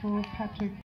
for Patrick.